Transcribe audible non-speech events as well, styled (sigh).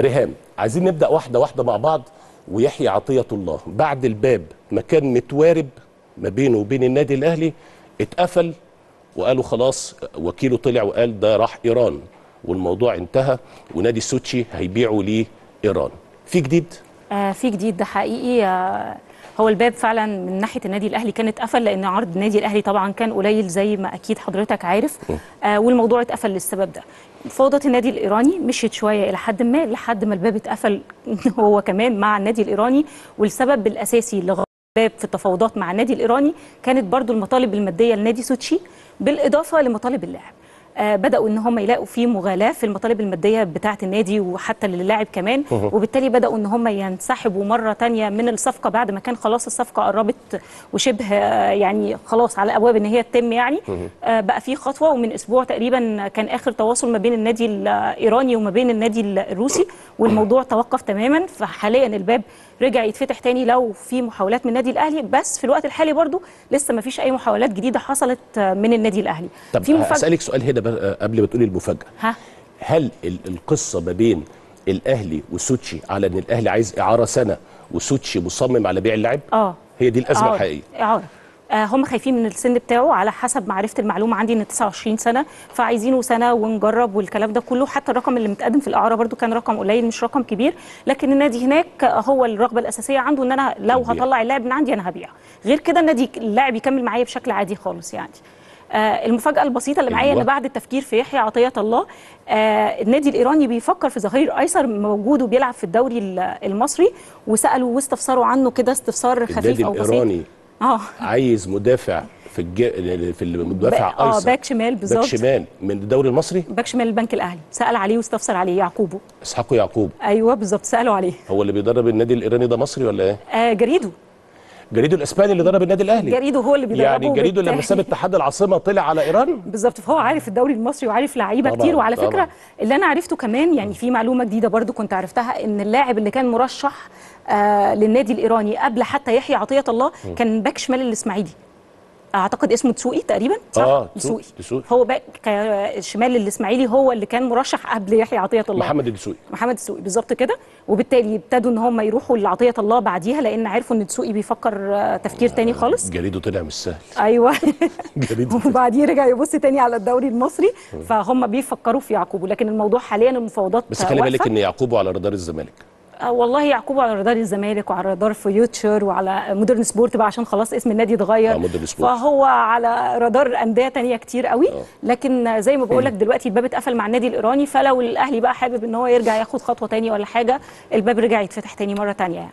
ريهام عايزين نبدأ واحدة واحدة مع بعض. ويحيى عطية الله بعد الباب مكان متوارب ما بينه وبين النادي الأهلي اتقفل وقالوا خلاص وكيله طلع وقال ده راح إيران والموضوع انتهى ونادي سوتشي هيبيعه لإيران. في جديد؟ آه في جديد ده حقيقي. آه هو الباب فعلا من ناحية النادي الأهلي كان اتقفل لأن عرض النادي الأهلي طبعا كان قليل زي ما أكيد حضرتك عارف. آه والموضوع اتقفل للسبب ده. فوضى النادي الإيراني مشيت شوية إلى حد ما لحد ما الباب اتقفل (laughs) هو كمان مع النادي الإيراني. والسبب الأساسي لغايه الباب في التفاوضات مع النادي الإيراني كانت برضو المطالب المادية لنادي سوتشي بالإضافة لمطالب اللاعب. بدأوا إن هم يلاقوا في مغالاة في المطالب المادية بتاعة النادي وحتى للاعب كمان. وبالتالي بدأوا إن هم ينسحبوا مرة تانية من الصفقة بعد ما كان خلاص الصفقة قربت وشبه آه يعني خلاص على أبواب إن هي تتم يعني. آه بقى في خطوة ومن أسبوع تقريبا كان آخر تواصل ما بين النادي الإيراني وما بين النادي الروسي. والموضوع توقف تماما. فحاليا الباب رجع يتفتح تاني لو في محاولات من النادي الأهلي. بس في الوقت الحالي برضو لسه ما فيش أي محاولات جديدة حصلت من النادي الأهلي. طب في مفاجأة هسألك سؤال هنا قبل ما تقولي المفاجأة. ها؟ هل ال- القصة ما بين الأهلي وسوتشي على إن الأهلي عايز إعارة سنة وسوتشي مصمم على بيع اللاعب؟ آه. هي دي الأزمة إعارة. الحقيقية. إعارة. آه هم خايفين من السن بتاعه على حسب معرفة المعلومة. عندي إن 29 سنة فعايزينه سنة ونجرب والكلام ده كله. حتى الرقم اللي متقدم في الإعارة برده كان رقم قليل مش رقم كبير. لكن النادي هناك هو الرغبة الأساسية عنده إن أنا لو. هطلع اللاعب من عندي أنا هبيع غير كده النادي اللاعب يكمل معايا بشكل عادي خالص يعني. آه المفاجأة البسيطة اللي معايا. ان بعد التفكير في يحيى عطية الله آه النادي الإيراني بيفكر في ظهير أيسر موجود وبيلعب في الدوري ال- المصري وسألوا واستفسروا عنه كده استفسار خفيف النادي أو بسيط. الإيراني آه. عايز مدافع في الج... في المدافع آه أيسر. باك شمال بالظبط. باك شمال من الدوري المصري؟ back شمال البنك الأهلي. سأل عليه واستفسر عليه يعقوبه إسحاق يعقوب. أيوه بالظبط سألوا عليه. هو اللي بيدرب النادي الإيراني ده مصري ولا إيه؟ آه جريدو جريدو الإسباني اللي درب النادي الأهلي. جريدو هو اللي بيدربه يعني جريدو لما ساب اتحاد العاصمة طلع على إيران؟ بالظبط فهو عارف الدوري المصري وعارف لعيبة كتير. وعلى طبعاً. فكرة اللي أنا عرفته كمان يعني في معلومة جديدة برضو كنت عرفتها إن اللاعب اللي كان مرشح آه للنادي الإيراني قبل حتى يحيى عطية الله كان back شمال الإسماعيلي. أعتقد اسمه دسوقي تقريبا صح؟ آه، دسوقي. هو back آه، شمال الإسماعيلي هو اللي كان مرشح قبل يحيى عطية الله. محمد الدسوقي محمد الدسوقي بالظبط كده. وبالتالي ابتدوا إن هم يروحوا لعطية الله بعديها لأن عرفوا إن الدسوقي بيفكر آه، تفكير تاني خالص. جريدو طلع مش سهل. أيوه. (laughs) جريدو وبعديه رجع يبص تاني على الدوري المصري فهم بيفكروا في يعقوب. لكن الموضوع حاليا المفاوضات بس خلي. بالك إن يعقوب على رادار الزمالك. آه، والله يعقوب على رادار الزمالك وعلى رادار فيوتشر وعلى مودرن سبورت بقى عشان خلاص اسم النادي اتغير. آه،. فهو على رادار أندية تانية كتير قوي. لكن زي ما بقول لك دلوقتي الباب اتقفل مع النادي الإيراني فلو الأهلي بقى حابب إن هو يرجع ياخد خطوة تاني ولا حاجة الباب رجع يتفتح تاني مرة تانية يعني.